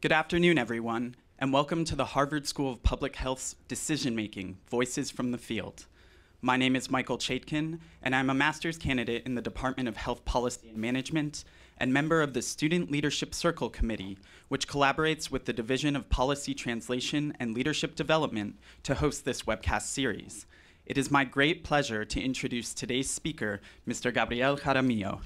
Good afternoon, everyone, and welcome to the Harvard School of Public Health's Decision Making Voices from the Field. My name is Michael Chaitkin, and I'm a master's candidate in the Department of Health Policy and Management and member of the Student Leadership Circle Committee, which collaborates with the Division of Policy Translation and Leadership Development to host this webcast series. It is my great pleasure to introduce today's speaker, Mr. Gabriel Jaramillo.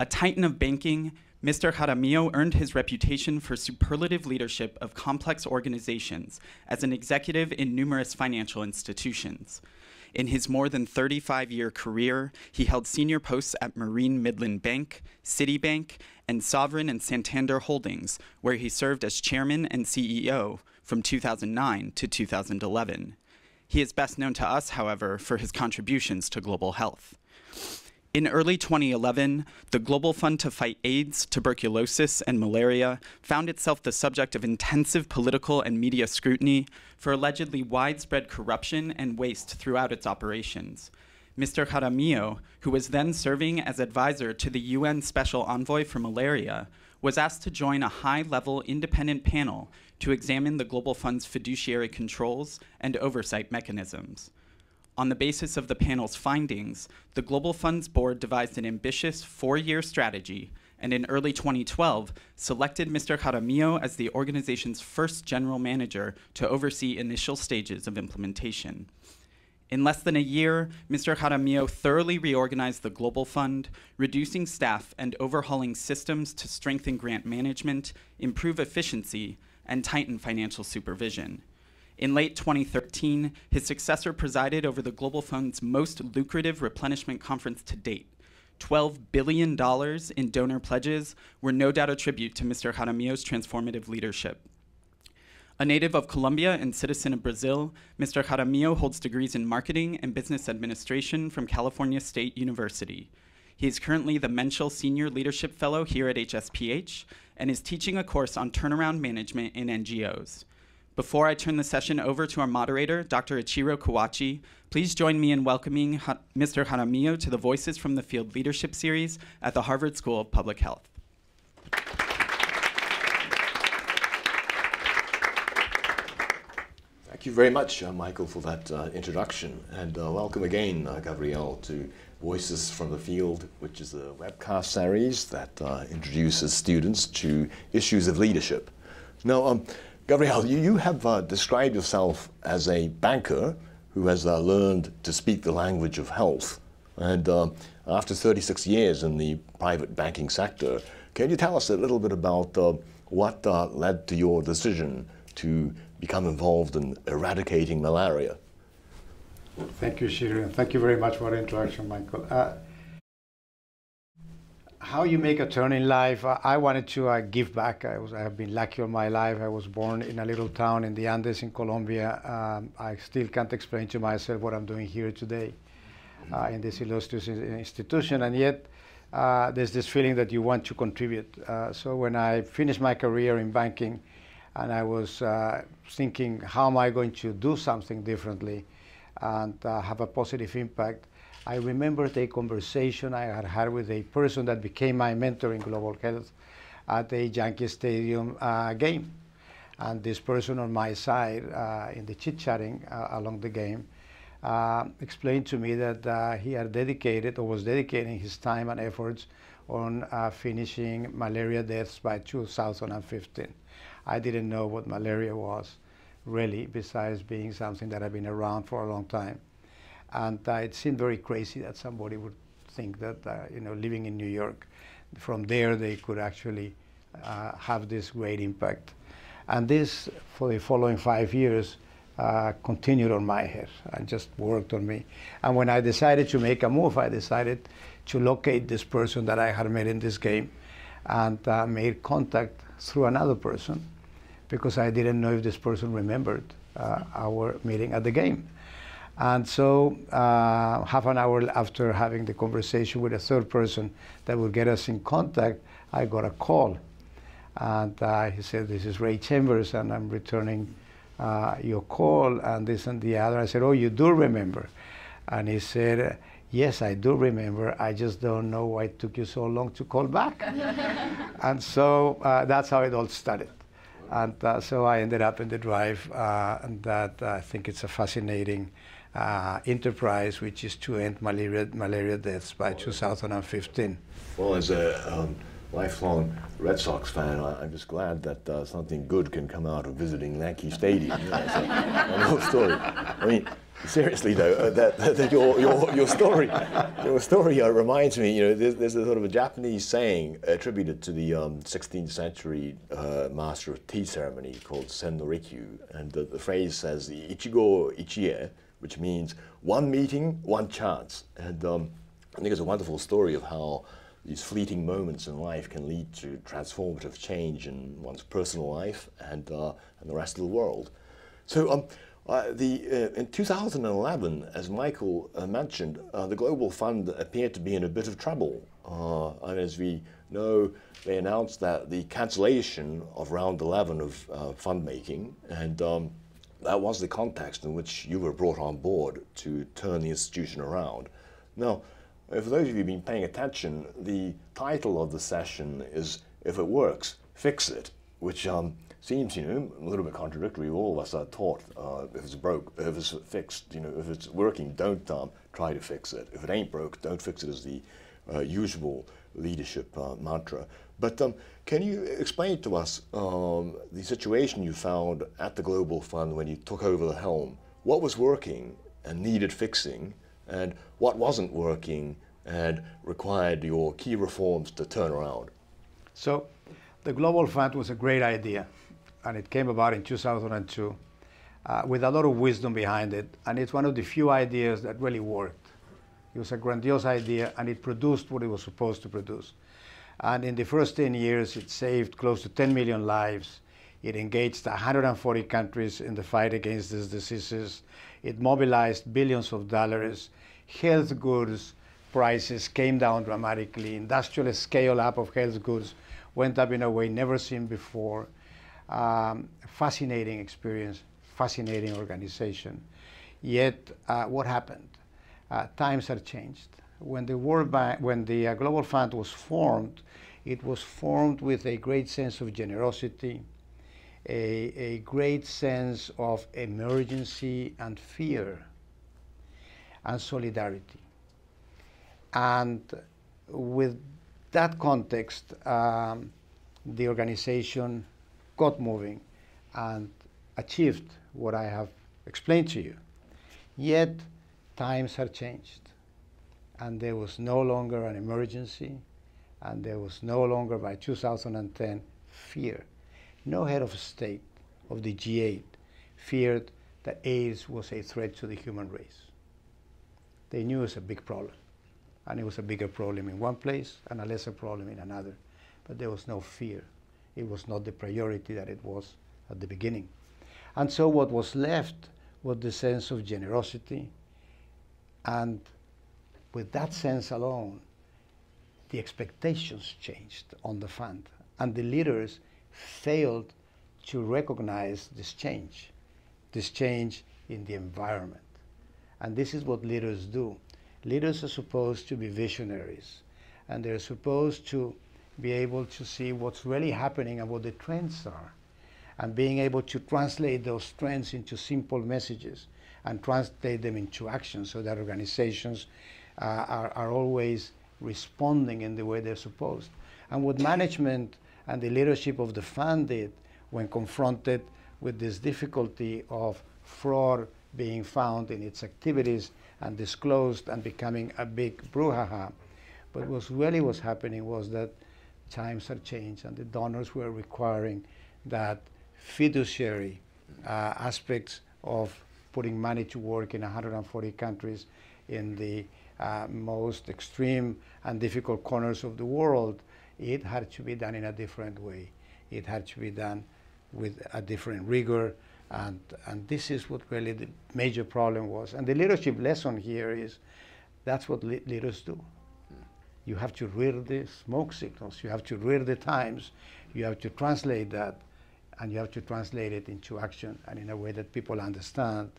A titan of banking, Mr. Jaramillo earned his reputation for superlative leadership of complex organizations as an executive in numerous financial institutions. In his more than 35 year career, he held senior posts at Marine Midland Bank, Citibank, and Sovereign and Santander Holdings, where he served as chairman and CEO from 2009 to 2011. He is best known to us, however, for his contributions to global health. In early 2011, the Global Fund to Fight AIDS, Tuberculosis, and Malaria found itself the subject of intensive political and media scrutiny for allegedly widespread corruption and waste throughout its operations. Mr. Jaramillo, who was then serving as advisor to the UN Special Envoy for Malaria, was asked to join a high level independent panel to examine the Global Fund's fiduciary controls and oversight mechanisms. On the basis of the panel's findings, the Global Fund's board devised an ambitious four year strategy and in early 2012 selected Mr. Jaramillo as the organization's first general manager to oversee initial stages of implementation. In less than a year, Mr. Jaramillo thoroughly reorganized the Global Fund, reducing staff and overhauling systems to strengthen grant management, improve efficiency, and tighten financial supervision. In late 2013, his successor presided over the Global Fund's most lucrative replenishment conference to date. $12 billion in donor pledges were no doubt a tribute to Mr. Jaramillo's transformative leadership. A native of Colombia and citizen of Brazil, Mr. Jaramillo holds degrees in marketing and business administration from California State University. He is currently the Menschel Senior Leadership Fellow here at HSPH and is teaching a course on turnaround management in NGOs. Before I turn the session over to our moderator, Dr. Ichiro Kawachi, please join me in welcoming ha Mr. Jaramillo to the Voices from the Field Leadership Series at the Harvard School of Public Health. Thank you very much, uh, Michael, for that uh, introduction. And uh, welcome again, uh, Gabriel, to Voices from the Field, which is a webcast series that uh, introduces students to issues of leadership. Now, um, Gabriel, you, you have uh, described yourself as a banker who has uh, learned to speak the language of health. And uh, after 36 years in the private banking sector, can you tell us a little bit about uh, what uh, led to your decision to become involved in eradicating malaria? Thank you, Ichiro. Thank you very much for the introduction, Michael. How you make a turn in life. I wanted to uh, give back. I, was, I have been lucky all my life. I was born in a little town in the Andes in Colombia. Um, I still can't explain to myself what I'm doing here today uh, in this illustrious institution, and yet uh, there's this feeling that you want to contribute. Uh, so when I finished my career in banking, and I was uh, thinking, how am I going to do something differently and uh, have a positive impact? I remembered a conversation I had had with a person that became my mentor in global health at a Yankee Stadium uh, game. And this person on my side, uh, in the chit chatting uh, along the game, uh, explained to me that uh, he had dedicated or was dedicating his time and efforts on uh, finishing malaria deaths by 2015. I didn't know what malaria was really, besides being something that had been around for a long time. And uh, it seemed very crazy that somebody would think that, uh, you know, living in New York, from there they could actually uh, have this great impact. And this, for the following five years, uh, continued on my head and just worked on me. And when I decided to make a move, I decided to locate this person that I had met in this game and uh, made contact through another person because I didn't know if this person remembered uh, our meeting at the game. And so, uh, half an hour after having the conversation with a third person that would get us in contact, I got a call. And uh, he said, This is Ray Chambers, and I'm returning uh, your call, and this and the other. I said, Oh, you do remember? And he said, Yes, I do remember. I just don't know why it took you so long to call back. and so uh, that's how it all started. And uh, so I ended up in the drive, uh, and that I think it's a fascinating uh, enterprise, which is to end malaria, malaria deaths by 2015. Well, as a um, lifelong Red Sox fan, I, am just glad that uh, something good can come out of visiting Yankee Stadium. That's a, whole story. I mean, seriously though, uh, that, that, your, your, your story, your story uh, reminds me. You know, there's, there's, a sort of a Japanese saying attributed to the um, 16th century uh, master of tea ceremony called Sen no Rikyu, and the, the phrase says "ichigo ichie," which means one meeting, one chance. And um, I think it's a wonderful story of how these fleeting moments in life can lead to transformative change in one's personal life and, uh, and the rest of the world. So um, uh, the, uh, in 2011, as Michael uh, mentioned, uh, the Global Fund appeared to be in a bit of trouble. Uh, and as we know, they announced that the cancellation of round 11 of fund making, and um, that was the context in which you were brought on board to turn the institution around. Now, for those of you who've been paying attention, the title of the session is If It Works, Fix It, which um, seems, you know, a little bit contradictory. All of us are taught uh, if it's broke, if it's fixed, you know, if it's working, don't um, try to fix it. If it ain't broke, don't fix it as the uh, usual leadership uh, mantra. But um, can you explain to us um, the situation you found at the Global Fund when you took over the helm? What was working and needed fixing, and what wasn't working and required your key reforms to turn around? So, the Global Fund was a great idea, and it came about in 2002 uh, with a lot of wisdom behind it, and it's one of the few ideas that really worked. It was a grandiose idea, and it produced what it was supposed to produce. And in the first 10 years, it saved close to 10 million lives. It engaged 140 countries in the fight against these diseases. It mobilized billions of dollars. Health goods prices came down dramatically. Industrial scale up of health goods went up in a way never seen before. Um, fascinating experience, fascinating organization. Yet, uh, what happened? Uh, times have changed. When the World Bank, when the uh, Global Fund was formed, it was formed with a great sense of generosity, a, a great sense of emergency and fear, and solidarity. And with that context, um, the organization got moving and achieved what I have explained to you. Yet, times have changed, and there was no longer an emergency and there was no longer by 2010 fear. No head of state of the G8 feared that AIDS was a threat to the human race. They knew it was a big problem, and it was a bigger problem in one place and a lesser problem in another. But there was no fear. It was not the priority that it was at the beginning. And so what was left was the sense of generosity, and with that sense alone, the expectations changed on the fund, and the leaders failed to recognize this change, this change in the environment. And this is what leaders do. Leaders are supposed to be visionaries, and they're supposed to be able to see what's really happening and what the trends are, and being able to translate those trends into simple messages and translate them into action so that organizations are, are always responding in the way they're supposed. And what management and the leadership of the fund did when confronted with this difficulty of fraud being found in its activities and disclosed and becoming a big brouhaha. But what really was happening was that times had changed and the donors were requiring that fiduciary uh, aspects of putting money to work in 140 countries in the uh, most extreme and difficult corners of the world, it had to be done in a different way. It had to be done with a different rigor. And, and this is what really the major problem was. And the leadership lesson here is that's what le leaders do. You have to read the smoke signals. You have to read the times. You have to translate that. And you have to translate it into action and in a way that people understand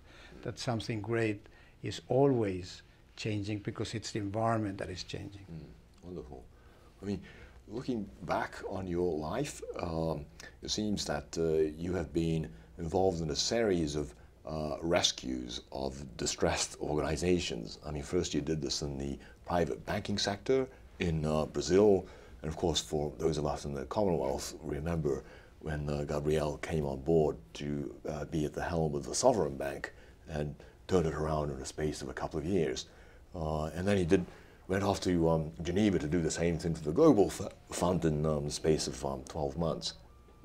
that something great is always changing because it's the environment that is changing. Mm, wonderful. I mean, looking back on your life, um, it seems that uh, you have been involved in a series of uh, rescues of distressed organizations. I mean, first you did this in the private banking sector in uh, Brazil, and of course, for those of us in the Commonwealth, remember when uh, Gabriel came on board to uh, be at the helm of the sovereign bank and turned it around in the space of a couple of years. Uh, and then he did went off to um, Geneva to do the same thing for the Global Fund in um, the space of um, 12 months.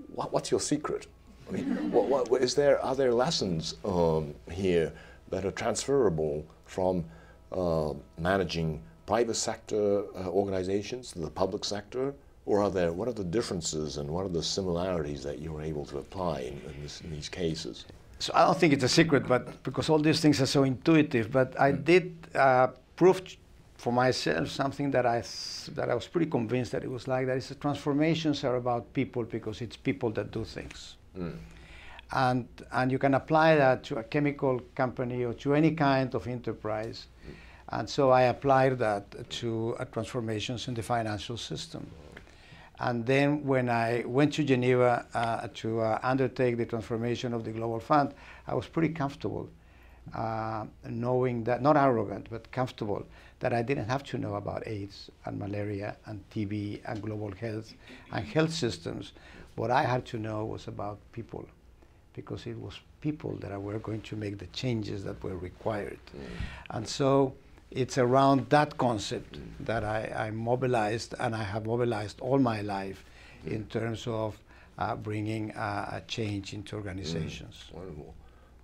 What, what's your secret? I mean, what, what, is there, are there lessons um, here that are transferable from uh, managing private sector uh, organizations to the public sector? Or are there, what are the differences and what are the similarities that you were able to apply in, in, this, in these cases? So I don't think it's a secret, but because all these things are so intuitive, but I mm. did uh, prove for myself something that I that I was pretty convinced that it was like that is the transformations are about people because it's people that do things. Mm. And and you can apply that to a chemical company or to any kind of enterprise. Mm. And so I applied that to uh, transformations in the financial system. And then when I went to Geneva uh, to uh, undertake the transformation of the Global Fund, I was pretty comfortable uh, knowing that, not arrogant, but comfortable, that I didn't have to know about AIDS and malaria and TB and global health and health systems. What I had to know was about people, because it was people that were going to make the changes that were required. Mm. And so it's around that concept mm. that I, I, mobilized, and I have mobilized all my life mm. in terms of uh, bringing uh, a change into organizations. Wonderful.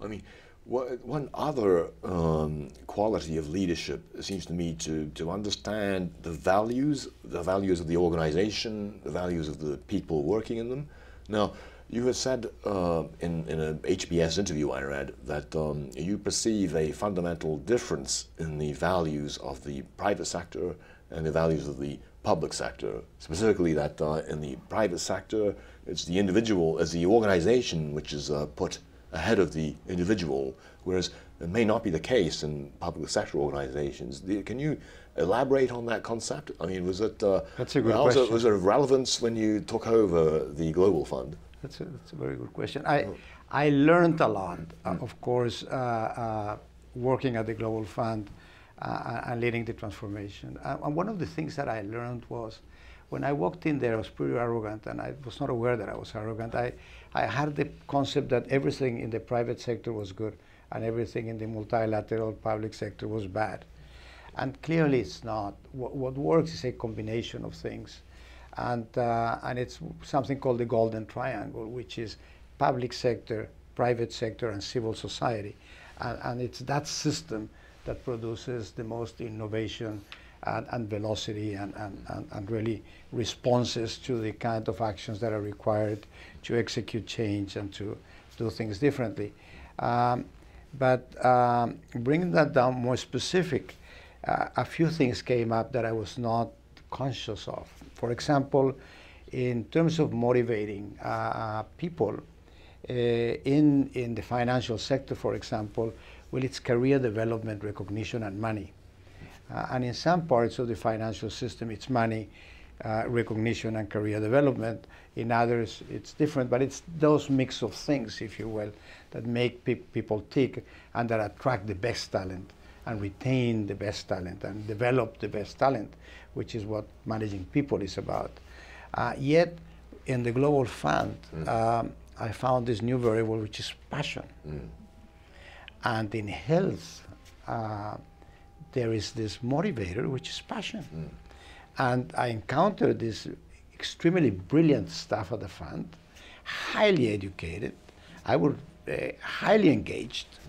I mean, one other um, quality of leadership seems to me to, to understand the values, the values of the organization, the values of the people working in them. Now, you have said uh, in, in an HBS interview I read that um, you perceive a fundamental difference in the values of the private sector and the values of the public sector. Specifically, that uh, in the private sector, it's the individual as the organization which is uh, put ahead of the individual, whereas it may not be the case in public sector organizations. Can you elaborate on that concept? I mean, was it uh, that's a good question. Was it of relevance when you took over the Global Fund? That's a, that's a very good question. I I learned a lot, uh, of course, uh, uh working at the Global Fund uh, and leading the transformation. Uh, and one of the things that I learned was when I walked in there, I was pretty arrogant, and I was not aware that I was arrogant. I, I had the concept that everything in the private sector was good and everything in the multilateral public sector was bad. And clearly it's not. What, what works is a combination of things. And, uh, and it's something called the golden triangle, which is public sector, private sector, and civil society. And, and it's that system that produces the most innovation and, and velocity and, and, and, really responses to the kind of actions that are required to execute change and to do things differently. Um, but um, bringing that down more specific, uh, a few things came up that I was not conscious of. For example, in terms of motivating uh, uh people uh, in, in the financial sector, for example, well, it's career development, recognition, and money. Uh, and in some parts of the financial system, it's money, uh, recognition, and career development. In others, it's different, but it's those mix of things, if you will, that make pe people tick and that attract the best talent and retain the best talent and develop the best talent, which is what managing people is about. Uh, yet, in the Global Fund, mm. um, I found this new variable, which is passion. Mm. And in health, uh, there is this motivator, which is passion. Mm. And I encountered this extremely brilliant staff at the fund, highly educated, I would uh, highly engaged, uh,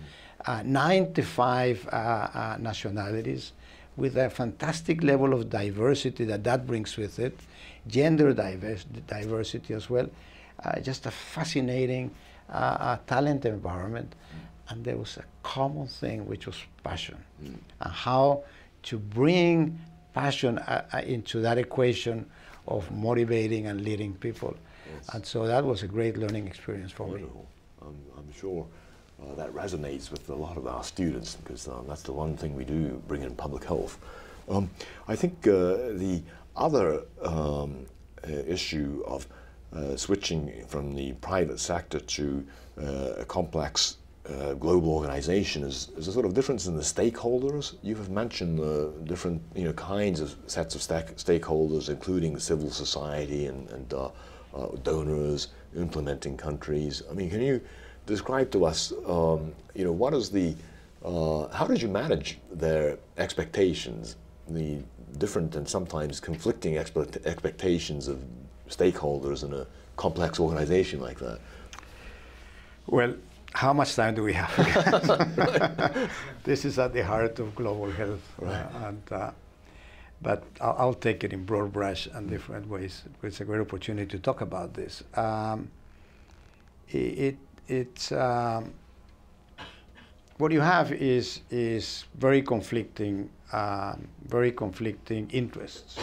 95 uh, uh, nationalities, with a fantastic level of diversity that that brings with it, gender diverse, diversity as well, uh, just a fascinating uh, talent environment. Mm and there was a common thing which was passion mm. and how to bring passion uh, uh, into that equation of motivating and leading people yes. and so that was a great learning experience for Wonderful. me I'm, I'm sure uh, that resonates with a lot of our students because um, that's the one thing we do bring in public health um, I think uh, the other um, issue of uh, switching from the private sector to uh, a complex uh, global organization is, is a sort of difference in the stakeholders. You have mentioned the different you know kinds of sets of stakeholders, including civil society and, and uh, uh, donors, implementing countries. I mean, can you describe to us, um, you know, what is the, uh, how did you manage their expectations, the different and sometimes conflicting expectations of stakeholders in a complex organization like that? Well, how much time do we have? this is at the heart of global health, uh, right. uh, and uh, but I'll, I'll, take it in broad brush and different ways. It's a great opportunity to talk about this. Um, it, it's um, what you have is is very conflicting, um, very conflicting interests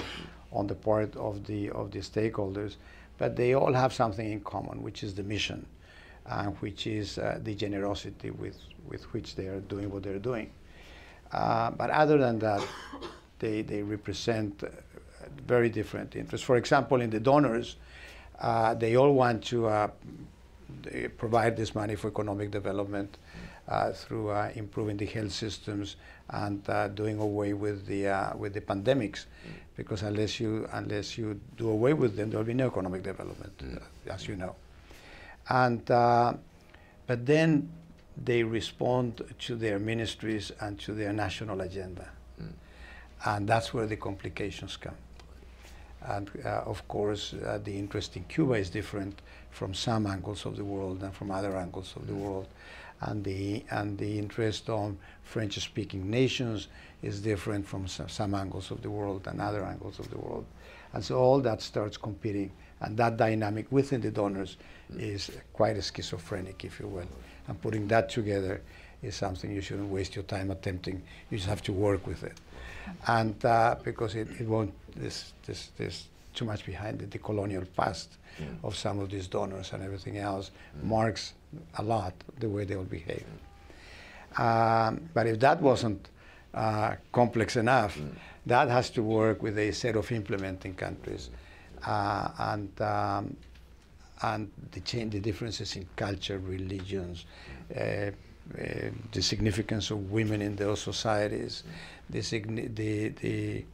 on the part of the of the stakeholders, but they all have something in common, which is the mission uh, which is uh, the generosity with, with which they are doing what they're doing. Uh, but other than that, they, they represent very different interests. For example, in the donors, they all want to provide this money for economic development uh, through uh, improving the health systems and uh, doing away with the with the pandemics, because unless you unless you do away with them, there will be no economic development, as you know. And, uh, but then they respond to their ministries and to their national agenda. Mm. And that's where the complications come. And uh, of course, uh, the interest in Cuba is different from some angles of the world and from other angles of the mm-hmm. world. And the, and the interest on French speaking nations is different from some, some angles of the world and other angles of the world. And so all that starts competing and that dynamic within the donors mm-hmm. is quite a schizophrenic, if you will. And putting that together is something you shouldn't waste your time attempting. You just have to work with it. Mm-hmm. And uh, because it, it won't, this, this, this too much behind it. The colonial past yeah. of some of these donors and everything else mm. marks a lot the way they will behave. Um, but if that wasn't uh, complex enough, mm. that has to work with a set of implementing countries uh, and um, and the change, the differences in culture, religions, uh, uh, the significance of women in those societies, the, the, the,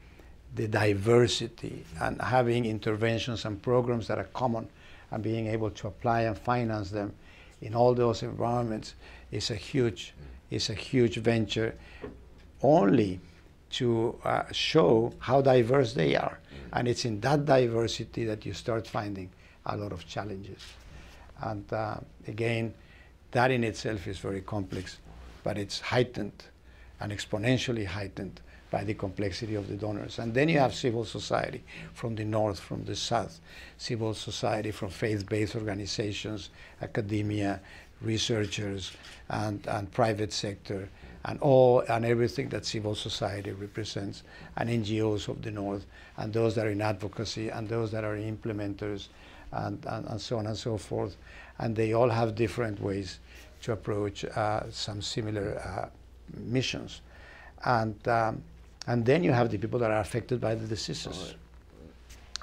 the diversity, and having interventions and programs that are common, and being able to apply and finance them in all those environments is a huge, is a huge venture. Only to uh, show how diverse they are. And it's in that diversity that you start finding a lot of challenges. And uh, again, that in itself is very complex, but it's heightened and exponentially heightened by the complexity of the donors. And then you have civil society from the north, from the south, civil society from faith-based organizations, academia, researchers, and, and private sector, and all and everything that civil society represents, and NGOs of the North, and those that are in advocacy, and those that are implementers, and, and, and so on and so forth. And they all have different ways to approach uh, some similar uh, missions. And, um, and then you have the people that are affected by the diseases.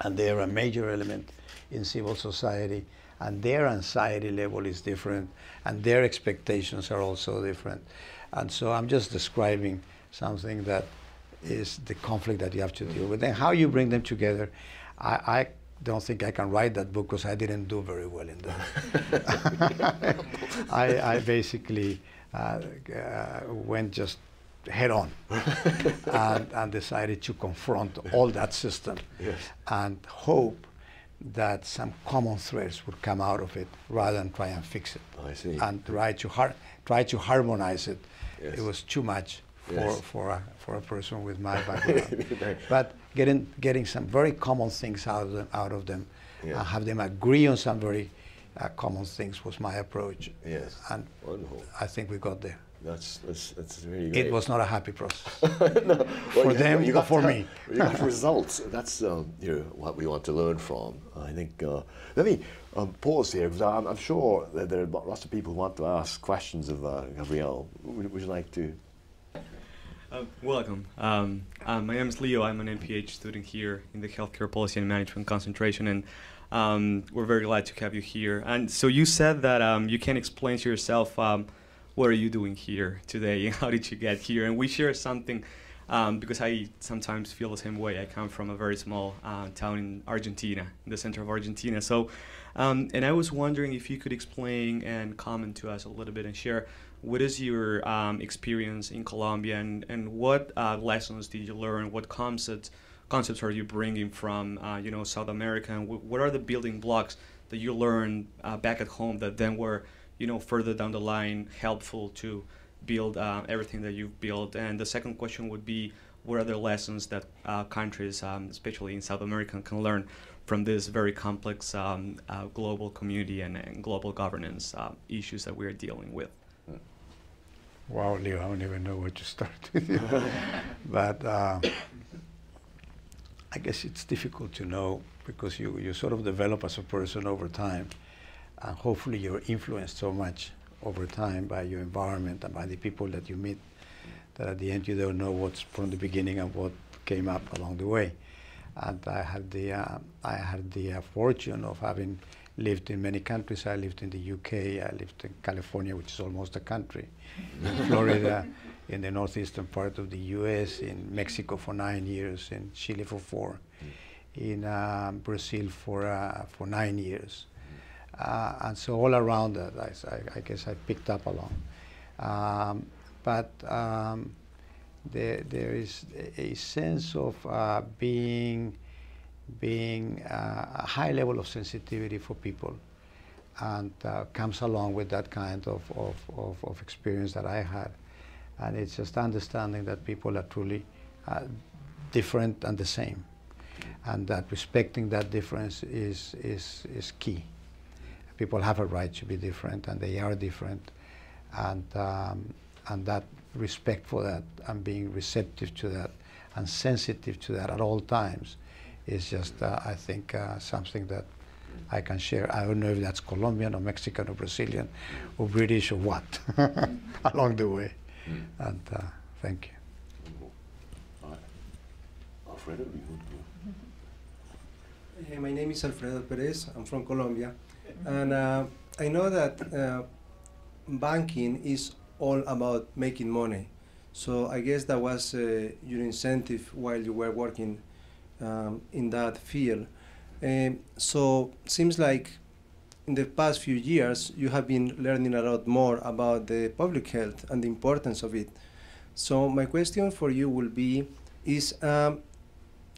And they are a major element in civil society and their anxiety level is different and their expectations are also different. And so I'm just describing something that is the conflict that you have to deal with. And how you bring them together, I, I don't think I can write that book because I didn't do very well in that. I, I, basically uh, uh, went just head on and, and, decided to confront all that system yes. and hope that some common threads would come out of it rather than try and fix it. I see. And try to, har- try to harmonize it. Yes. It was too much for, yes. for, a, for a person with my background. but getting, getting some very common things out of them, out of them yeah. and have them agree on some very uh, common things was my approach. Yes. And Wonderful. I think we got there. That's, that's, that's really great. It was not a happy process no. well, for them you got, or for me. you got results. That's um, you know, what we want to learn from. I think. Uh, let me um, pause here because I'm, I'm, sure that there are lots of people who want to ask questions of uh, Gabriel. Would, would, you like to? Uh, welcome. Um, uh, my name is Leo. I'm an MPH student here in the Healthcare Policy and Management concentration, and um, we're very glad to have you here. And so you said that um, you can explain to yourself um, what are you doing here today and how did you get here? And we share something um, because I sometimes feel the same way. I come from a very small uh, town in Argentina, in the center of Argentina. So, um, and I was wondering if you could explain and comment to us a little bit and share what is your um, experience in Colombia and, and what uh, lessons did you learn? What concepts concepts are you bringing from uh, you know South America? And what are the building blocks that you learned uh, back at home that then were you know further down the line helpful to build uh, everything that you've built? And the second question would be what are the lessons that uh, countries, um, especially in South America, can learn from this very complex um, uh, global community and, and global governance issues that we are dealing with? Wow, Leo, I don't even know where to start with you. but uh, I guess it's difficult to know because you, you sort of develop as a person over time. And hopefully you're influenced so much over time by your environment and by the people that you meet that at the end you don't know what's from the beginning and what came up along the way. And I had the, uh, I had the uh, fortune of having lived in many countries. I lived in the UK, I lived in California, which is almost a country, in Florida, in the northeastern part of the US, in Mexico for nine years, in Chile for four, in uh, Brazil for, uh, for nine years. Uh, and so all around that, I, I, guess I picked up along. Um, but um, there, there is a sense of uh, being being uh, a high level of sensitivity for people and uh, comes along with that kind of, of, of, of, experience that I had. And it's just understanding that people are truly uh, different and the same. And that respecting that difference is, is, is key. People have a right to be different and they are different. And, um, and that respect for that and being receptive to that and sensitive to that at all times is just, uh, I think, uh, something that I can share. I don't know if that's Colombian or Mexican or Brazilian or British or what along the way. Mm. And uh, thank you. Alfredo, Hey, my name is Alfredo Perez. I'm from Colombia. And uh, I know that uh, banking is all about making money. So I guess that was uh, your incentive while you were working um, in that field. Um, so seems like in the past few years you have been learning a lot more about the public health and the importance of it. So my question for you will be is um,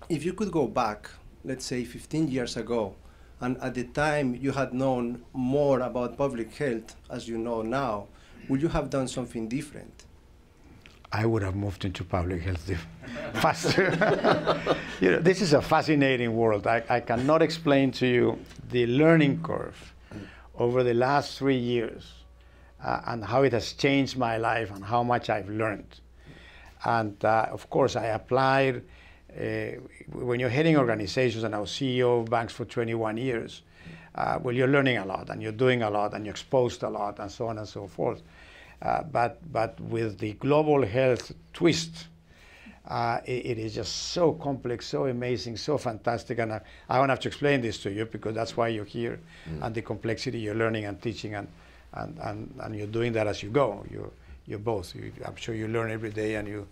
if you could go back, let's say 15 years ago, and at the time you had known more about public health as you know now, would you have done something different? I would have moved into public health faster. you know, this is a fascinating world. I, I cannot explain to you the learning curve over the last three years uh, and how it has changed my life and how much I've learned. And uh, of course, I applied. Uh, when you're heading organizations, and I was CEO of banks for 21 years, uh, well, you're learning a lot and you're doing a lot and you're exposed a lot and so on and so forth. Uh, but, but with the global health twist, uh, it, it is just so complex, so amazing, so fantastic. And I, I don't have to explain this to you because that's why you're here mm. and the complexity you're learning and teaching and, and, and, and you're doing that as you go. You, you're both. You, I'm sure you learn every day and you,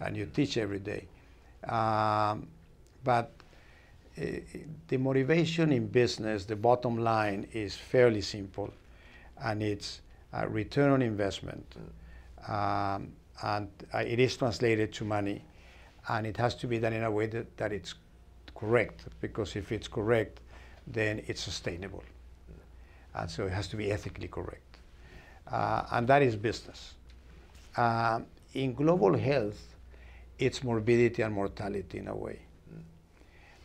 and you teach every day. Um, but uh, the motivation in business, the bottom line is fairly simple and it's uh, return on investment. Um, and uh, it is translated to money. And it has to be done in a way that, that it's correct, because if it's correct, then it's sustainable. And so it has to be ethically correct. Uh, and that is business. Uh, in global health, it's morbidity and mortality in a way.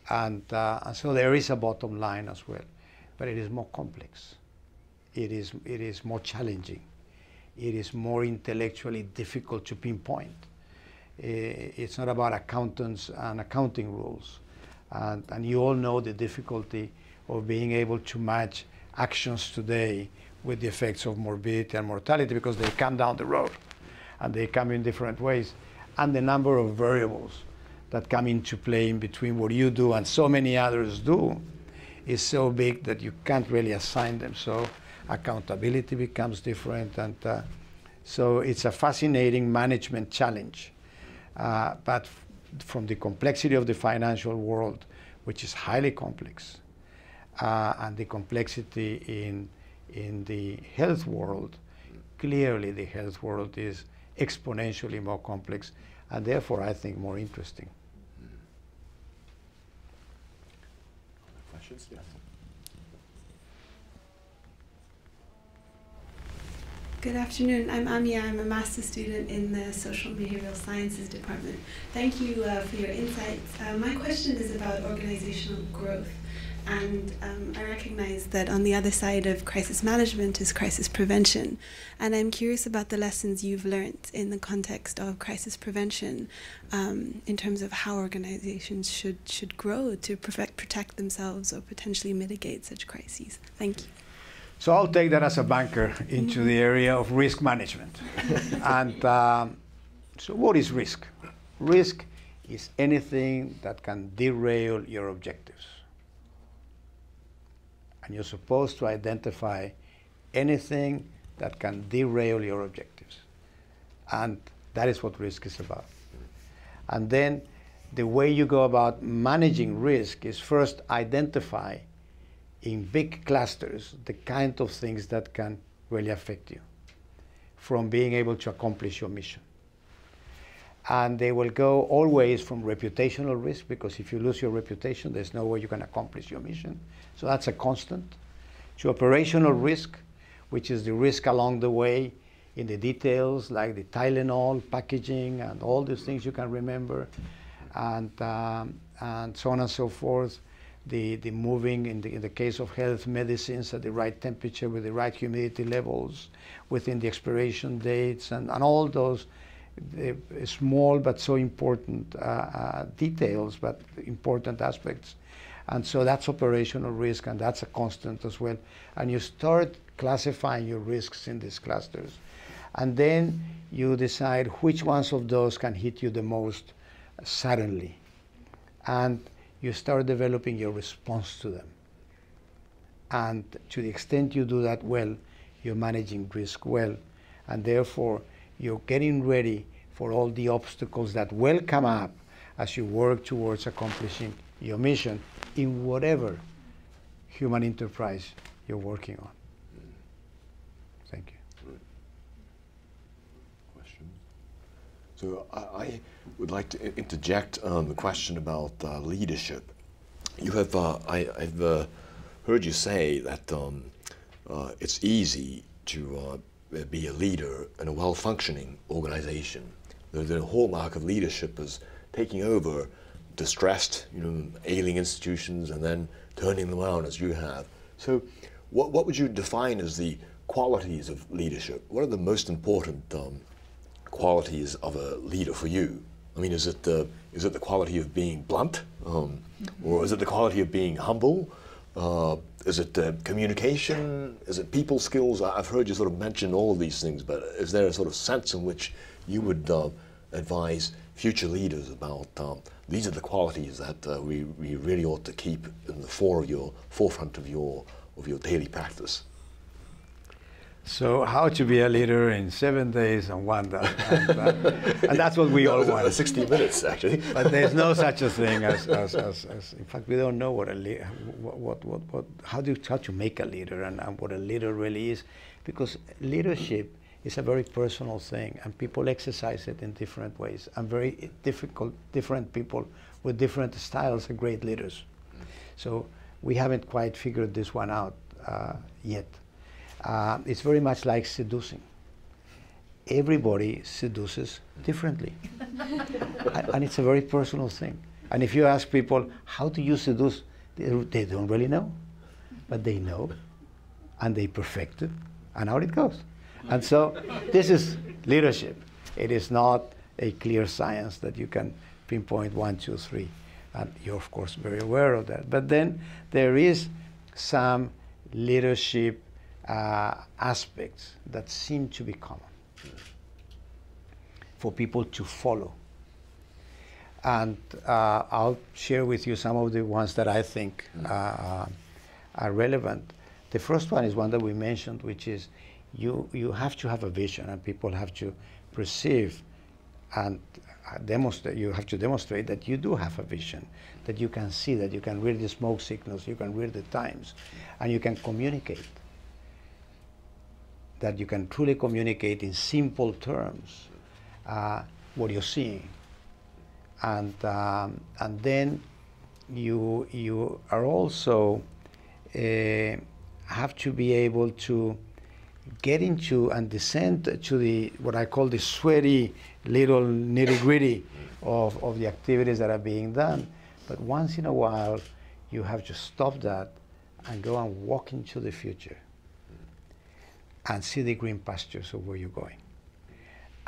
And, uh, and so there is a bottom line as well, but it is more complex it is, it is more challenging. It is more intellectually difficult to pinpoint. It's not about accountants and accounting rules. And, and you all know the difficulty of being able to match actions today with the effects of morbidity and mortality because they come down the road and they come in different ways. And the number of variables that come into play in between what you do and so many others do is so big that you can't really assign them. So accountability becomes different, and uh, so it's a fascinating management challenge. Uh, but from the complexity of the financial world, which is highly complex, uh, and the complexity in, in the health world, clearly the health world is exponentially more complex and therefore I think more interesting. Questions? Yes. Good afternoon. I'm Amia. I'm a master's student in the Social and Behavioral Sciences Department. Thank you uh, for your insights. Uh, my question is about organizational growth. And um, I recognize that on the other side of crisis management is crisis prevention. And I'm curious about the lessons you've learned in the context of crisis prevention um, in terms of how organizations should, should grow to protect, protect themselves or potentially mitigate such crises. Thank you. So I'll take that as a banker into the area of risk management. and um, so, what is risk? Risk is anything that can derail your objectives. And you're supposed to identify anything that can derail your objectives. And that is what risk is about. And then the way you go about managing risk is first identify in big clusters the kind of things that can really affect you from being able to accomplish your mission. And they will go always from reputational risk, because if you lose your reputation, there's no way you can accomplish your mission. So that's a constant. To operational risk, which is the risk along the way in the details, like the Tylenol packaging and all these things you can remember, and, um, and so on and so forth the, the moving, in the, in the case of health medicines, at the right temperature with the right humidity levels, within the expiration dates, and, and all those small but so important uh, uh, details, but important aspects. And so that's operational risk, and that's a constant as well. And you start classifying your risks in these clusters. And then you decide which ones of those can hit you the most suddenly. And you start developing your response to them. And to the extent you do that well, you're managing risk well. And therefore, you're getting ready for all the obstacles that will come up as you work towards accomplishing your mission in whatever human enterprise you're working on. Thank you. Questions? So I, I would like to interject um, the question about uh, leadership. You have, uh, I, have uh, heard you say that um, uh, it's easy to uh, be a leader in a well-functioning organization. The, the hallmark of leadership is taking over distressed, you know, ailing institutions and then turning them around as you have. So what, what would you define as the qualities of leadership? What are the most important um, qualities of a leader for you? I mean, is it the is it the quality of being blunt, um, or is it the quality of being humble? Uh, is it uh, communication? Is it people skills? I've heard you sort of mention all of these things, but is there a sort of sense in which you would uh, advise future leaders about um, these are the qualities that uh, we, we really ought to keep in the fore of your forefront of your of your daily practice? So how to be a leader in seven days and one day. And, uh, and that's what we all want. 60 minutes, actually. but there's no such a thing as, as, as, as in fact, we don't know what a leader, what, what, what, what, how, do, how to make a leader and, and what a leader really is. Because leadership is a very personal thing and people exercise it in different ways. And very difficult, different people with different styles are great leaders. So we haven't quite figured this one out uh, yet. Uh, it's very much like seducing. Everybody seduces differently. and it's a very personal thing. And if you ask people, how do you seduce? They, they don't really know. But they know, and they perfect it, and out it goes. And so this is leadership. It is not a clear science that you can pinpoint one, two, three. And you're, of course, very aware of that. But then there is some leadership aspects that seem to be common for people to follow And uh, I'll share with you some of the ones that I think uh, are relevant. The first one is one that we mentioned, which is you, you have to have a vision and people have to perceive and demonstrate, you have to demonstrate that you do have a vision, that you can see, that you can read the smoke signals, you can read the times, and you can communicate. That you can truly communicate in simple terms uh, what you're seeing. And, um, and then you, you are also uh, have to be able to get into and descend to the what I call the sweaty little nitty gritty of, of the activities that are being done. But once in a while, you have to stop that and go and walk into the future and see the green pastures of where you're going.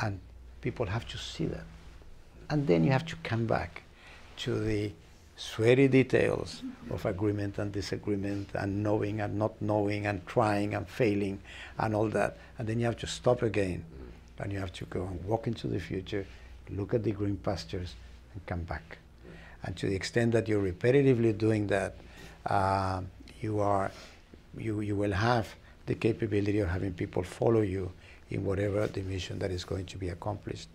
And people have to see that. And then you have to come back to the sweaty details of agreement and disagreement and knowing and not knowing and trying and failing and all that. And then you have to stop again and you have to go and walk into the future, look at the green pastures and come back. And to the extent that you're repetitively doing that, uh, you, are, you, you will have the capability of having people follow you in whatever the mission that is going to be accomplished.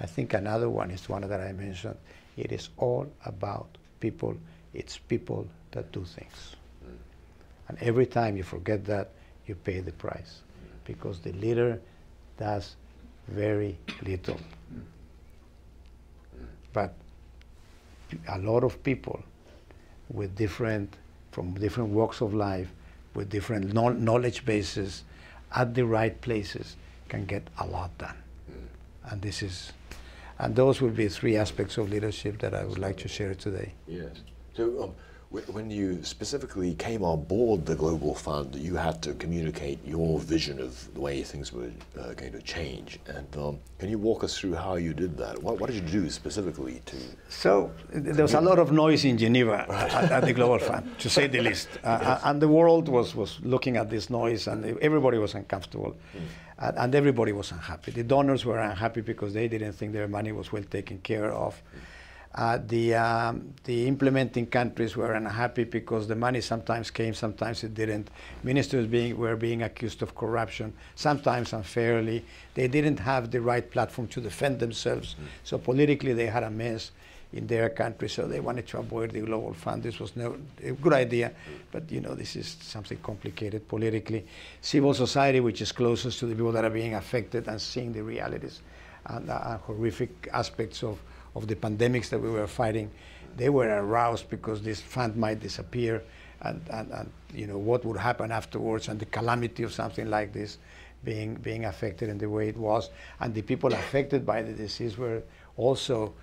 I think another one is one that I mentioned. It is all about people, it's people that do things. And every time you forget that, you pay the price because the leader does very little. But a lot of people with different, from different walks of life, with different knowledge bases, at the right places, can get a lot done. And this is and those would be three aspects of leadership that I would like to share today. Yes. So um, when you specifically came on board the Global Fund, you had to communicate your vision of the way things were uh, going to change. And um, can you walk us through how you did that? What, what, did you do specifically to? So there was a lot of noise in Geneva at, at, the Global Fund, to say the least. Uh, yes. And the world was, was looking at this noise, and everybody was uncomfortable. Mm and, and, everybody was unhappy. The donors were unhappy because they didn't think their money was well taken care of. Uh, the, um, the implementing countries were unhappy because the money sometimes came, sometimes it didn't. Ministers being, were being accused of corruption, sometimes unfairly. They didn't have the right platform to defend themselves. Mm. So politically, they had a mess in their country, so they wanted to avoid the global fund. This was no, a good idea, but you know this is something complicated politically. Civil society, which is closest to the people that are being affected and seeing the realities and uh, horrific aspects of, of the pandemics that we were fighting, they were aroused because this fund might disappear, and, and, and you know what would happen afterwards, and the calamity of something like this being being affected in the way it was, and the people affected by the disease were also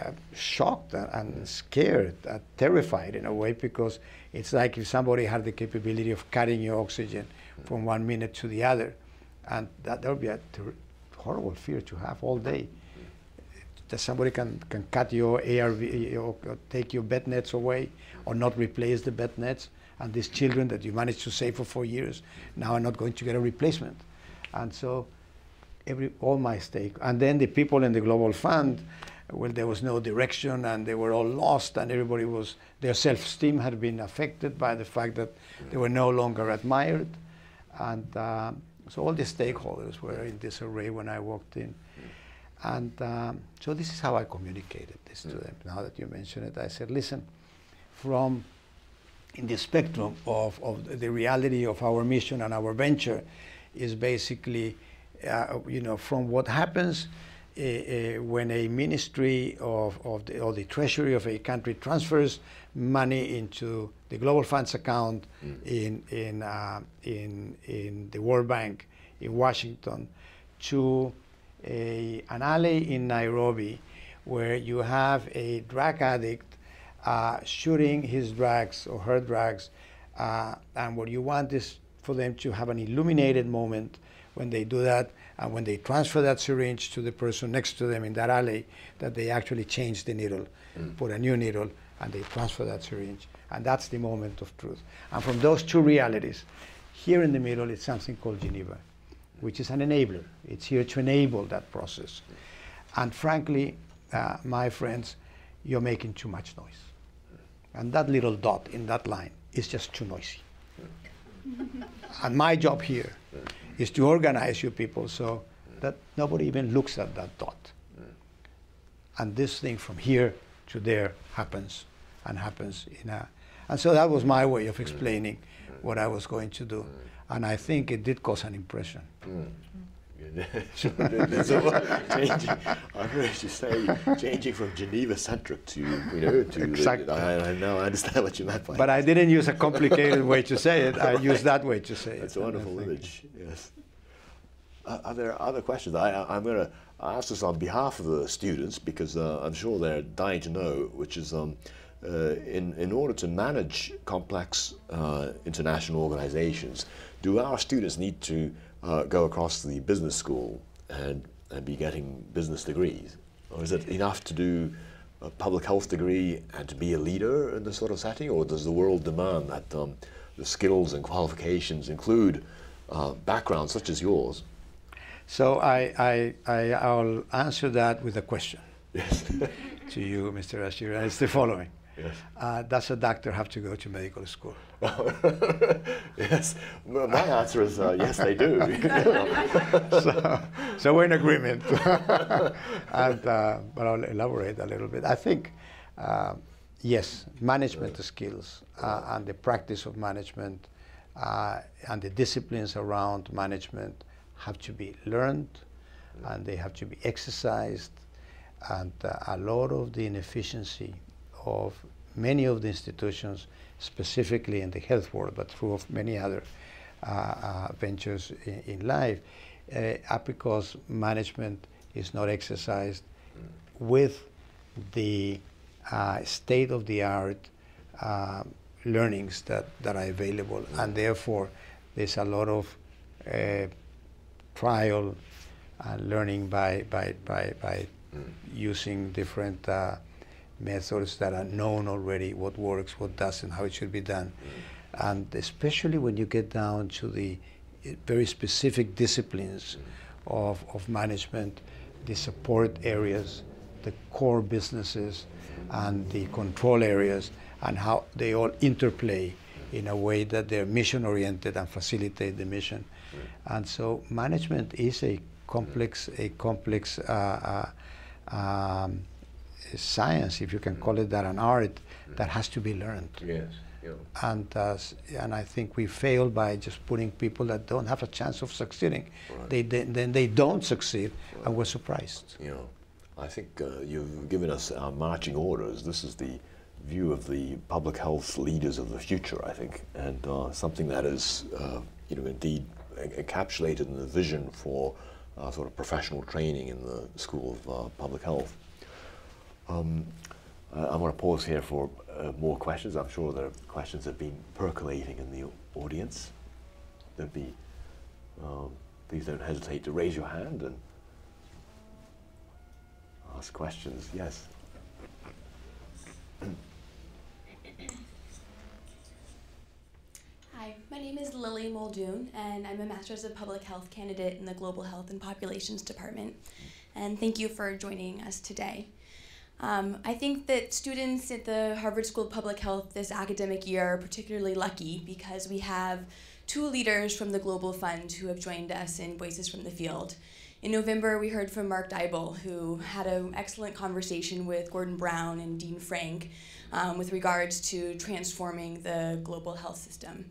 uh, shocked and scared, and terrified in a way, because it's like if somebody had the capability of cutting your oxygen from one minute to the other, and that, that would be a horrible fear to have all day. That somebody can, can cut your ARV, or, take your bed nets away, or not replace the bed nets, and these children that you managed to save for four years now are not going to get a replacement. And so, every all my stake, and then the people in the Global Fund well, there was no direction and they were all lost and everybody was, their self-esteem had been affected by the fact that they were no longer admired. And uh, so all the stakeholders were in disarray when I walked in. And um, so this is how I communicated this to them. Now that you mention it, I said, listen, from in the spectrum of, of the reality of our mission and our venture is basically, uh, you know, from what happens uh, when a ministry of, of the, or the treasury of a country transfers money into the global funds account mm. in, in, uh, in, in the World Bank in Washington to a, an alley in Nairobi where you have a drug addict uh, shooting his drugs or her drugs, uh, and what you want is for them to have an illuminated moment when they do that and when they transfer that syringe to the person next to them in that alley, that they actually change the needle, mm. put a new needle, and they transfer that syringe. And that's the moment of truth. And from those two realities, here in the middle is something called Geneva, which is an enabler. It's here to enable that process. And frankly, uh, my friends, you're making too much noise. And that little dot in that line is just too noisy. and my job here is to organize you people so that nobody even looks at that dot. And this thing from here to there happens and happens in a. And so that was my way of explaining what I was going to do. And I think it did cause an impression. changing, I heard you say changing from Geneva centric to you know to Exactly. The, I, I know I understand what you meant by But. I didn't use a complicated way to say it. I used that way to say it. That's a wonderful image. Yes. Uh, are there other questions? I, I'm going to ask this on behalf of the students because uh, I'm sure they're dying to know. Which is, um, uh, in in order to manage complex uh, international organizations, do our students need to uh, go across the business school and and be getting business degrees, or is it enough to do a public health degree and to be a leader in this sort of setting, or does the world demand that um, the skills and qualifications include uh, backgrounds such as yours? So I, I, I, I'll answer that with a question Yes. to you, Mr. Ashir, and it's the following. yes. Uh, does a doctor have to go to medical school? yes. My answer is uh, yes, they do. so, so we're in agreement. and, uh, but I'll elaborate a little bit. I think, uh, yes, management skills uh, and the practice of management uh, and the disciplines around management have to be learned and they have to be exercised. And uh, a lot of the inefficiency of many of the institutions, specifically in the health world, but true of many other uh, uh, ventures in, in life, uh, because management is not exercised with the uh, state of the art uh, learnings that, that are available, and therefore there's a lot of uh, trial and learning by, by, by, by using different uh, methods that are known already, what works, what doesn't, how it should be done. And especially when you get down to the uh, very specific disciplines of, of management, the support areas, the core businesses, and the control areas, and how they all interplay in a way that they're mission oriented and facilitate the mission. And so management is a complex, a complex uh, uh, um, science, if you can call it that, an art that has to be learned. yes. Yeah. And uh, and I think we fail by just putting people that don't have a chance of succeeding. Right. They, they then they don't succeed, and we're surprised. You know, I think uh, you've given us our marching orders. This is the view of the public health leaders of the future, I think, and uh, something that is, uh, you know, indeed encapsulated in the vision for uh, sort of professional training in the School of uh, Public Health. Um, I'm going to pause here for uh, more questions. I'm sure there are questions that have been percolating in the audience. There'd be, um, please don't hesitate to raise your hand and ask questions. Yes. Hi, my name is Lily Muldoon, and I'm a Master's of Public Health candidate in the Global Health and Populations Department. And thank you for joining us today. Um, I think that students at the Harvard School of Public Health this academic year are particularly lucky because we have two leaders from the Global Fund who have joined us in Voices from the Field. In November, we heard from Mark Dybul, who had an excellent conversation with Gordon Brown and Dean Frenk um, with regards to transforming the global health system.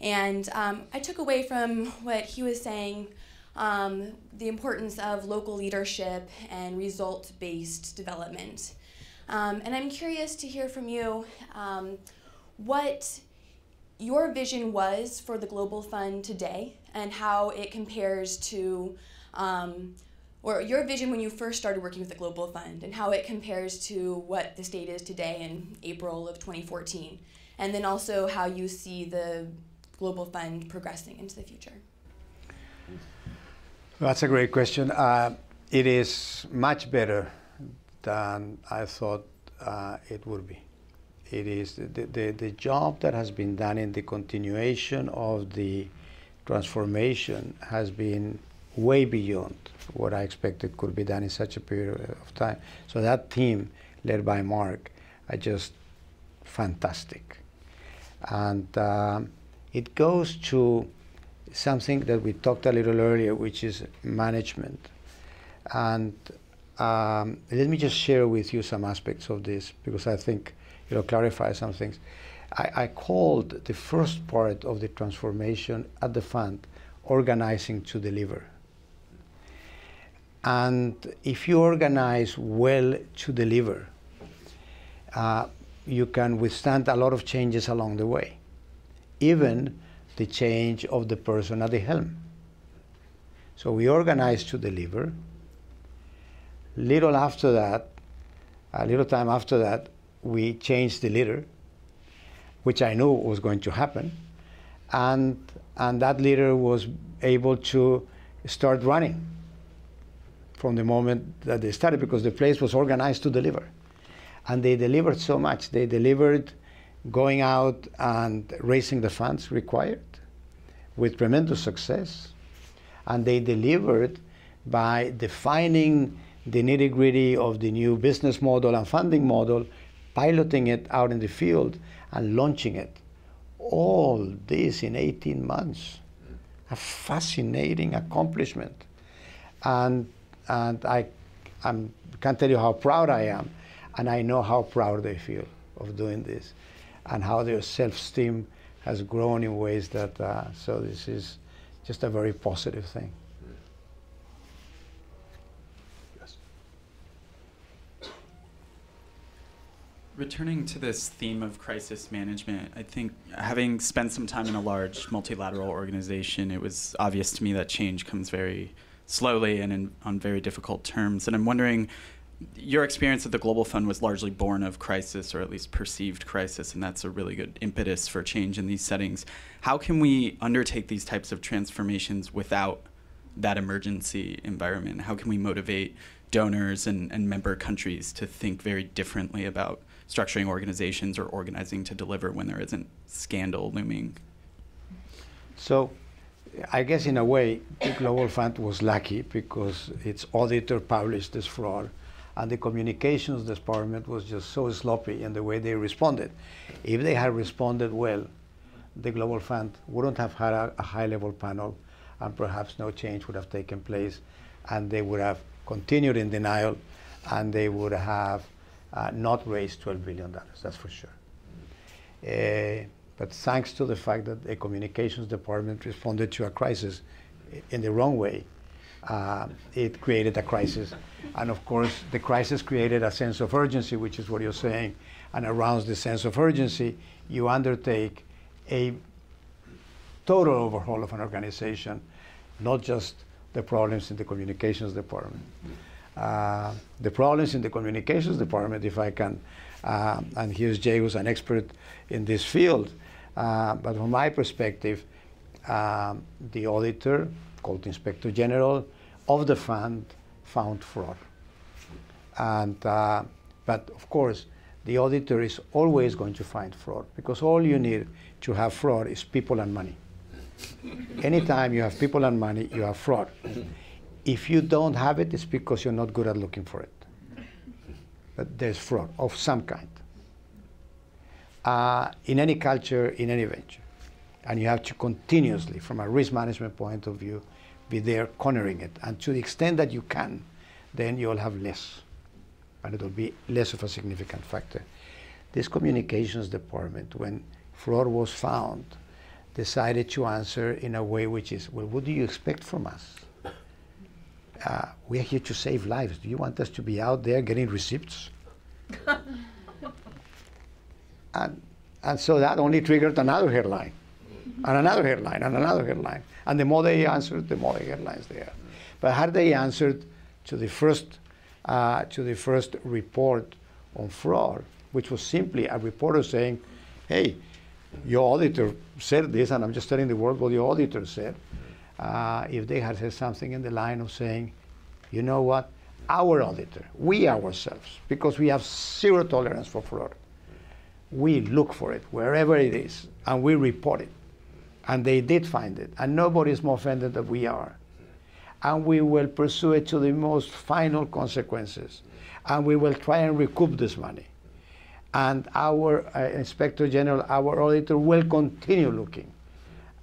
And um, I took away from what he was saying um, the importance of local leadership and result based development. Um, and I'm curious to hear from you um, what your vision was for the Global Fund today and how it compares to, um, or your vision when you first started working with the Global Fund and how it compares to what the state is today in April of 2014. And then also how you see the Global Fund progressing into the future. That's a great question. Uh, it is much better than I thought uh, it would be. It is the, the, the job that has been done in the continuation of the transformation has been way beyond what I expected could be done in such a period of time. So that team led by Mark, are just fantastic. And um, it goes to something that we talked a little earlier, which is management. And um, let me just share with you some aspects of this because I think it'll clarify some things. I, I called the first part of the transformation at the fund organizing to deliver. And if you organize well to deliver, uh, you can withstand a lot of changes along the way, even the change of the person at the helm. So we organize to deliver. Little after that, a little time after that, we changed the leader, which I knew was going to happen. And, and that leader was able to start running from the moment that they started because the place was organized to deliver. And they delivered so much. They delivered going out and raising the funds required with tremendous success. And they delivered by defining the nitty gritty of the new business model and funding model, piloting it out in the field, and launching it. All this in 18 months. A fascinating accomplishment. And, and I I'm, can't tell you how proud I am. And I know how proud they feel of doing this and how their self esteem has grown in ways that, uh, so this is just a very positive thing. Returning to this theme of crisis management, I think having spent some time in a large multilateral organization, it was obvious to me that change comes very slowly and in, on very difficult terms. And I'm wondering, your experience at the Global Fund was largely born of crisis, or at least perceived crisis, and that's a really good impetus for change in these settings. How can we undertake these types of transformations without that emergency environment? How can we motivate donors and, and member countries to think very differently about structuring organizations or organizing to deliver when there isn't scandal looming? So, I guess in a way, the Global Fund was lucky because its auditor published this fraud, and the communications department was just so sloppy in the way they responded. If they had responded well, the Global Fund wouldn't have had a, a high-level panel, and perhaps no change would have taken place, and they would have continued in denial, and they would have uh, not raised $12 billion, that's for sure. Uh, but thanks to the fact that the communications department responded to a crisis in the wrong way, uh, it created a crisis. And of course, the crisis created a sense of urgency, which is what you're saying. And around the sense of urgency, you undertake a total overhaul of an organization, not just the problems in the communications department. Uh, the problems in the communications department, if I can, uh, and here's Jay, who's an expert in this field, uh, but from my perspective, um, the auditor, called Inspector General of the fund, found fraud. And, uh, but of course, the auditor is always going to find fraud because all you need to have fraud is people and money. Anytime you have people and money, you have fraud. If you don't have it, it's because you're not good at looking for it. But there's fraud of some kind. Uh, in any culture, in any venture. And you have to continuously, from a risk management point of view, be there cornering it. And to the extent that you can, then you'll have less. And it'll be less of a significant factor. This communications department, when fraud was found, decided to answer in a way which is, well, what do you expect from us? Uh, we're here to save lives. Do you want us to be out there getting receipts? and, and so that only triggered another headline, and another headline, and another headline. And the more they answered, the more headlines there. But had they answered to the first, uh, to the first report on fraud, which was simply a reporter saying, hey, your auditor said this, and I'm just telling the world what your auditor said. Uh, if they had said something in the line of saying, you know what, our auditor, we ourselves, because we have zero tolerance for fraud, we look for it wherever it is, and we report it. And they did find it, and nobody is more offended than we are. And we will pursue it to the most final consequences. and we will try and recoup this money. And our uh, Inspector General, our auditor, will continue looking.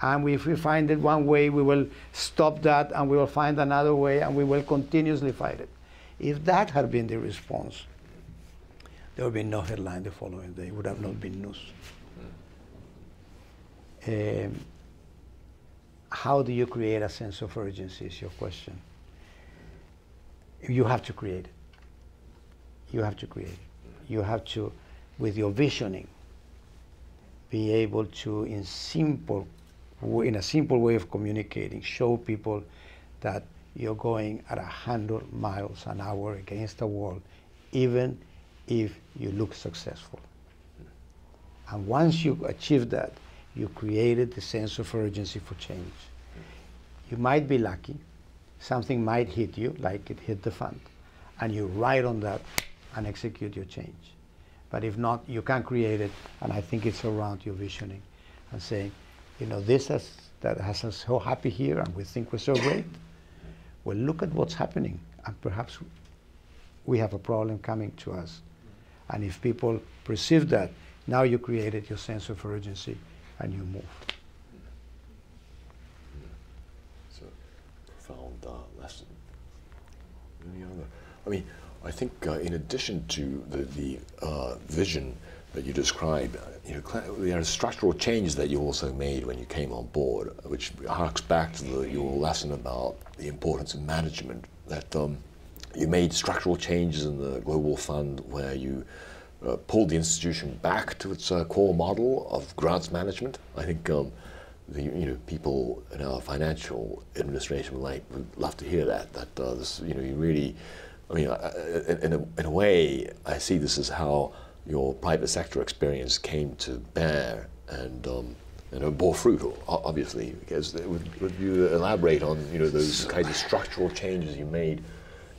And if we find it one way, we will stop that and we will find another way and we will continuously fight it. If that had been the response, there would be no headline the following day. It would have not been news. Um, how do you create a sense of urgency is your question. You have to create it. You have to create it. You have to, with your visioning, be able to, in simple, in a simple way of communicating, show people that you're going at 100 miles an hour against the wall, even if you look successful. And once you achieve that, you created the sense of urgency for change. You might be lucky, something might hit you, like it hit the fund, and you ride on that and execute your change. But if not, you can create it, and I think it's around your visioning and saying, you know, this has, that has us so happy here, and we think we're so great. Well, look at what's happening, and perhaps we have a problem coming to us. And if people perceive that, now you created your sense of urgency and you move. So profound uh, lesson. Any other? I mean, I think uh, in addition to the, the uh, vision that you described, uh, you know, there are structural changes that you also made when you came on board, which harks back to the, your lesson about the importance of management. That um, you made structural changes in the Global Fund where you uh, pulled the institution back to its uh, core model of grants management. I think um, the you know people in our financial administration would like would love to hear that. That uh, this you know you really, I mean, uh, in, a, in a way, I see this as how your private sector experience came to bear and. Um, and it bore fruit, obviously. Because would, would you elaborate on you know those kinds of structural changes you made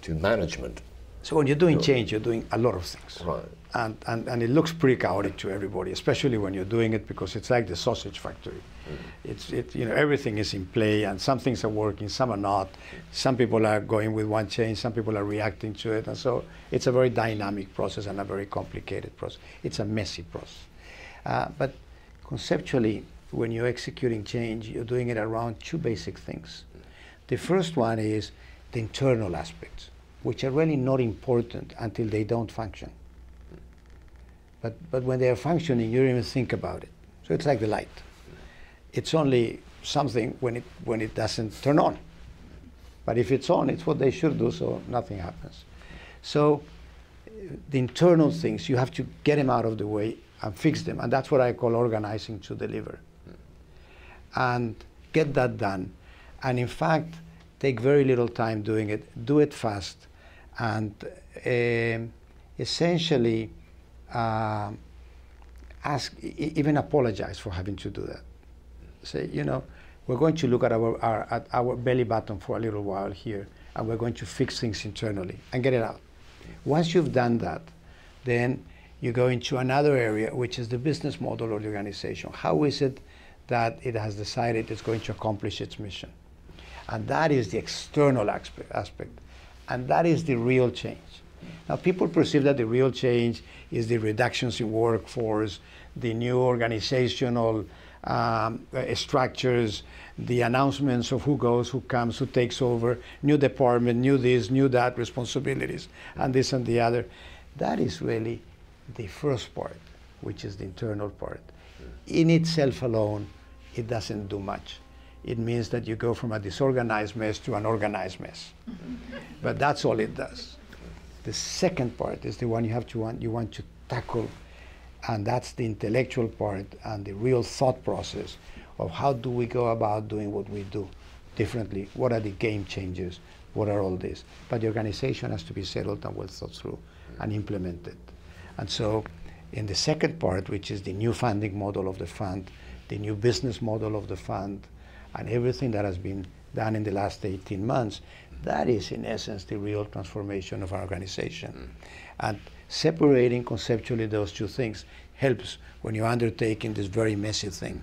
to management? So when you're doing change, you're doing a lot of things. Right and, and, and it looks pretty chaotic to everybody, especially when you're doing it because it's like the sausage factory. Mm. It's it you know everything is in play and some things are working, some are not. Some people are going with one change, some people are reacting to it, and so it's a very dynamic process and a very complicated process. It's a messy process, uh, but conceptually, when you're executing change, you're doing it around two basic things. The first one is the internal aspects, which are really not important until they don't function. But, but when they are functioning, you don't even think about it. So it's like the light. It's only something when it, when it doesn't turn on. But if it's on, it's what they should do, so nothing happens. So uh, the internal things, you have to get them out of the way and fix them. And that's what I call organizing to deliver. And get that done. And in fact, take very little time doing it. Do it fast. And uh, essentially, uh, ask, even apologize for having to do that. Say, you know, we're going to look at our, our, at our belly button for a little while here, and we're going to fix things internally and get it out. Once you've done that, then you go into another area, which is the business model of the organization. How is it that it has decided it's going to accomplish its mission? And that is the external aspect. And that is the real change. Now, people perceive that the real change is the reductions in workforce, the new organizational um, uh, structures, the announcements of who goes, who comes, who takes over, new department, new this, new that, responsibilities, and this and the other. That is really the first part, which is the internal part. In itself alone, it doesn't do much. It means that you go from a disorganized mess to an organized mess. Mm-hmm. but that's all it does. The second part is the one you have to want, you want to tackle, and that's the intellectual part and the real thought process of how do we go about doing what we do differently. What are the game changers? What are all this? But the organization has to be settled and well thought through and implemented. And so, in the second part, which is the new funding model of the fund, the new business model of the fund, and everything that has been done in the last 18 months, that is, in essence, the real transformation of our organization. Mm. And separating conceptually those two things helps when you're undertaking this very messy thing.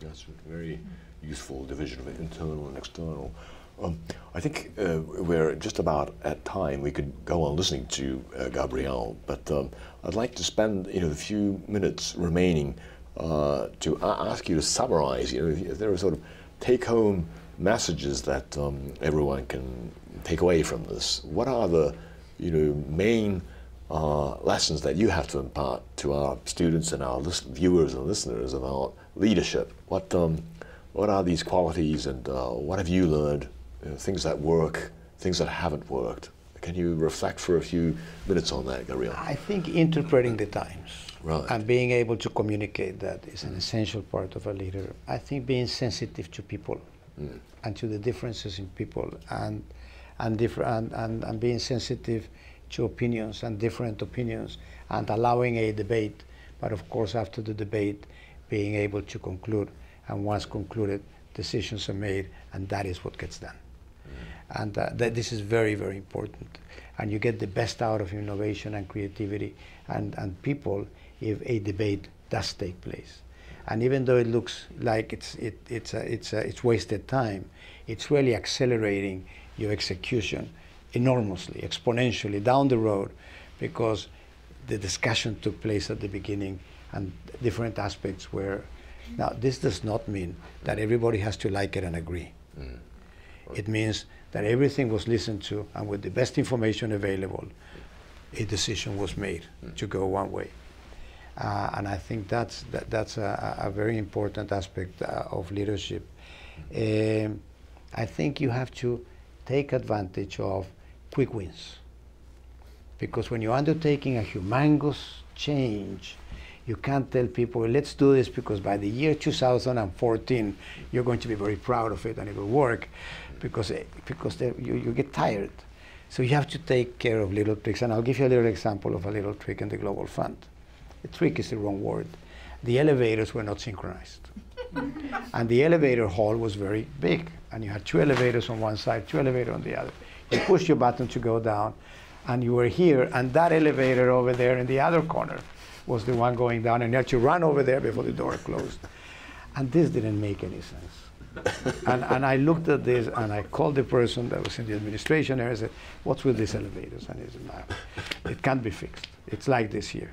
That's a very useful division of internal and external. Um, I think uh, we're just about at time. We could go on listening to uh, Gabriel, but um, I'd like to spend you know the few minutes remaining uh, to ask you to summarize. You know, there are sort of take-home messages that um, everyone can take away from this. What are the you know main uh, lessons that you have to impart to our students and our viewers and listeners about leadership? What um, what are these qualities, and uh, what have you learned you know, things that work, things that haven't worked. Can you reflect for a few minutes on that, Gabriel? I think interpreting the times right. and being able to communicate that is an essential part of a leader. I think being sensitive to people mm. and to the differences in people and and, different, and, and, and being sensitive to opinions and different opinions and allowing a debate, but of course after the debate being able to conclude and once concluded decisions are made and that is what gets done. And uh, that this is very, very important. And you get the best out of innovation and creativity and, and people if a debate does take place. And even though it looks like it's, it, it's, uh, it's, uh, it's wasted time, it's really accelerating your execution enormously, exponentially down the road because the discussion took place at the beginning and different aspects were. Now, this does not mean that everybody has to like it and agree. Mm. It means that everything was listened to, and with the best information available, a decision was made mm. to go one way. Uh, and I think that's, that, that's a, a, very important aspect uh, of leadership. Um, I think you have to take advantage of quick wins. Because when you're undertaking a humongous change, you can't tell people, let's do this because by the year 2014, you're going to be very proud of it and it will work because, eh, because you, you get tired. So you have to take care of little tricks. And I'll give you a little example of a little trick in the Global Fund. The trick is the wrong word. The elevators were not synchronized. and the elevator hall was very big. And you had two elevators on one side, two elevators on the other. You push your button to go down, and you were here, and that elevator over there in the other corner was the one going down, and you had to run over there before the door closed. And this didn't make any sense and, and I looked at this and I called the person that was in the administration and I said, what's with these elevators? And he said, it can't be fixed. It's like this here.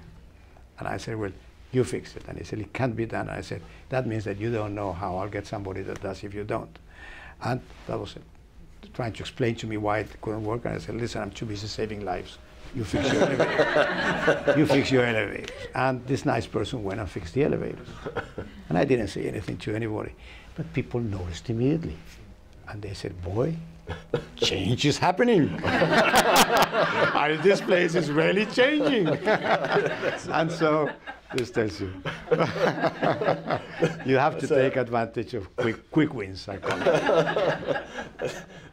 And I said, well, you fix it. And he said, it can't be done. And I said, that means that you don't know how I'll get somebody that does if you don't. And that was it. Trying to explain to me why it couldn't work. And I said, listen, I'm too busy saving lives. You fix your elevators. you fix your elevators. And this nice person went and fixed the elevators. And I didn't say anything to anybody. But people noticed immediately. And they said, boy, change is happening. this place is really changing. and so this tells you. you have to so, take advantage of quick, quick wins, I call it.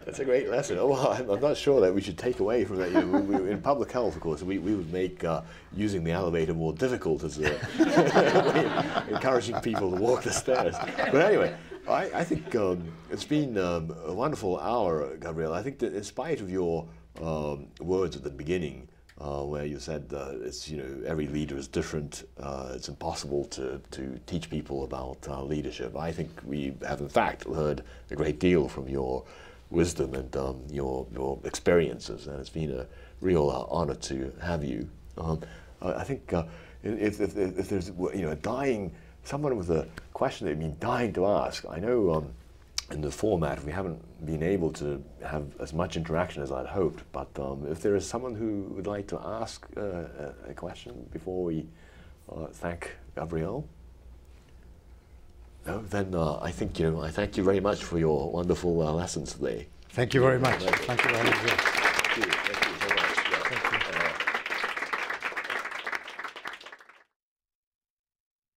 That's a great lesson. Oh, well, I'm not sure that we should take away from that. You know, we, we, in public health, of course, we, we would make uh, using the elevator more difficult as a encouraging people to walk the stairs. But anyway, I, I think um, it's been um, a wonderful hour, Gabriel. I think that in spite of your um, words at the beginning, uh, where you said uh, it's you know every leader is different, uh, it's impossible to, to teach people about uh, leadership. I think we have in fact learned a great deal from your wisdom and um, your your experiences, and it's been a real uh, honor to have you. Um, I think uh, if, if, if, there's you know a dying someone with a question they've been dying to ask. I know um, in the format we haven't been able to have as much interaction as I'd hoped, but um, if there is someone who would like to ask uh, a question before we uh, thank Gabriel. No, then uh, I think you know I thank you very much for your wonderful uh, lessons today. Thank you very much. Thank you very much.